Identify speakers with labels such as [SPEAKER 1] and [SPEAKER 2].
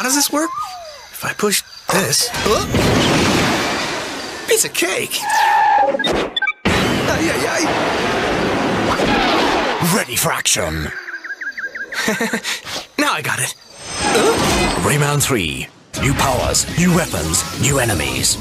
[SPEAKER 1] how does this work? If I push this... Oh! Piece of cake! Ay, ay, ay.
[SPEAKER 2] Ready for action.
[SPEAKER 1] now I got it. Oh.
[SPEAKER 2] Rayman 3. New powers, new weapons, new enemies.